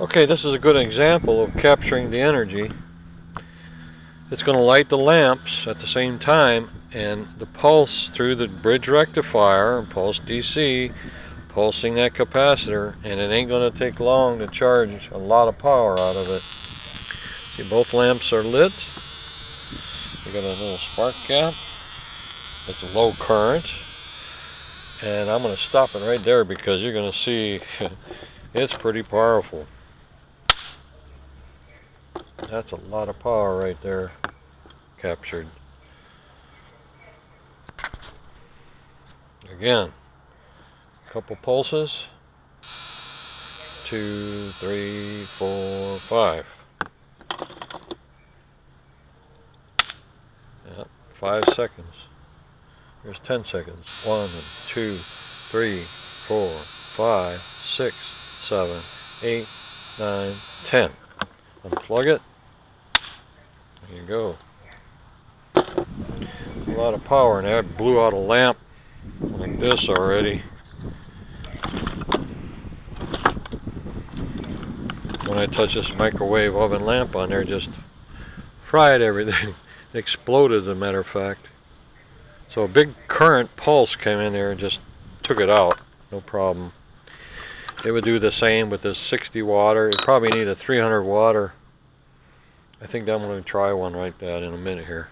Okay, this is a good example of capturing the energy. It's going to light the lamps at the same time and the pulse through the bridge rectifier and pulse DC pulsing that capacitor and it ain't going to take long to charge a lot of power out of it. See both lamps are lit. We got a little spark gap. It's a low current. And I'm going to stop it right there because you're going to see it's pretty powerful. That's a lot of power right there captured. Again, a couple pulses. Two, three, four, five. Yep, five seconds. Here's 10 seconds. One, two, three, four, five, six, seven, eight, nine, ten. Unplug it. There you go. A lot of power, and that blew out a lamp like this already. When I touch this microwave oven lamp on there, just fried everything. exploded, as a matter of fact. So a big current pulse came in there and just took it out, no problem. It would do the same with this 60 watter. You probably need a 300 watter. I think I'm going to try one like that in a minute here.